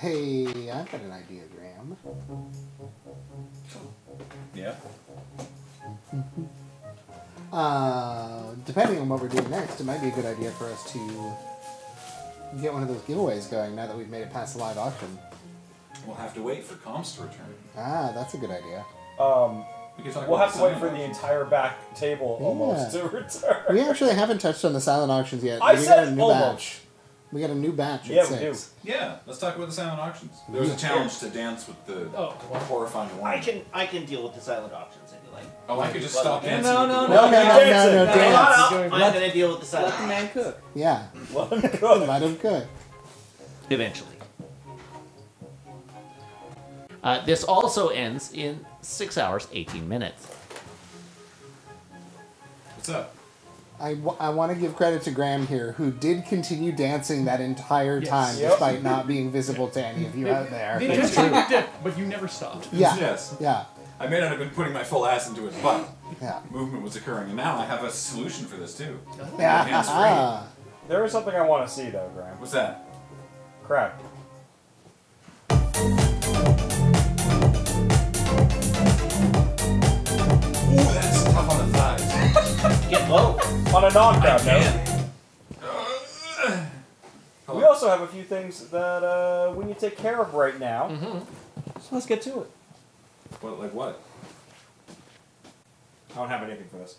Hey, I've got an idea, Graham. Yeah. Uh, depending on what we're doing next, it might be a good idea for us to get one of those giveaways going now that we've made it past the live auction. We'll have to wait for comps to return. Ah, that's a good idea. Um, We can talk we'll have to wait sign for the entire back table almost to return. We actually haven't touched on the silent auctions yet. I we said got a new almost. batch. We got a new batch Yeah, at we do. Yeah, let's talk about the silent auctions. There was a challenge to dance with the Oh, horrifying one. I can I can deal with the silent auctions if you like. Oh, I could just stop dancing. No, with no, the No, no, no, no, no, Dancing. no, No, Shut dance. up! I'm gonna deal with the silent let the man cook. Yeah, Let him go. let him cook. Eventually. Uh, this also ends in 6 hours, 18 minutes. What's up? I, w- I want to give credit to Graham here, who did continue dancing that entire time Yep. despite not being visible to any of you out there. The intention did, but you never stopped. Yeah. Yes. Yeah. I may not have been putting my full ass into it, but Yeah. movement was occurring, and now I have a solution for this too. Yeah. Hands-free. Ah. There is something I want to see though, Graham. What's that? Crap. Ooh, that's tough on the thighs. Get low. On a non-crowd note, Man. we also have a few things that uh, we need to take care of right now. So let's get to it. What, like what? I don't have anything for this.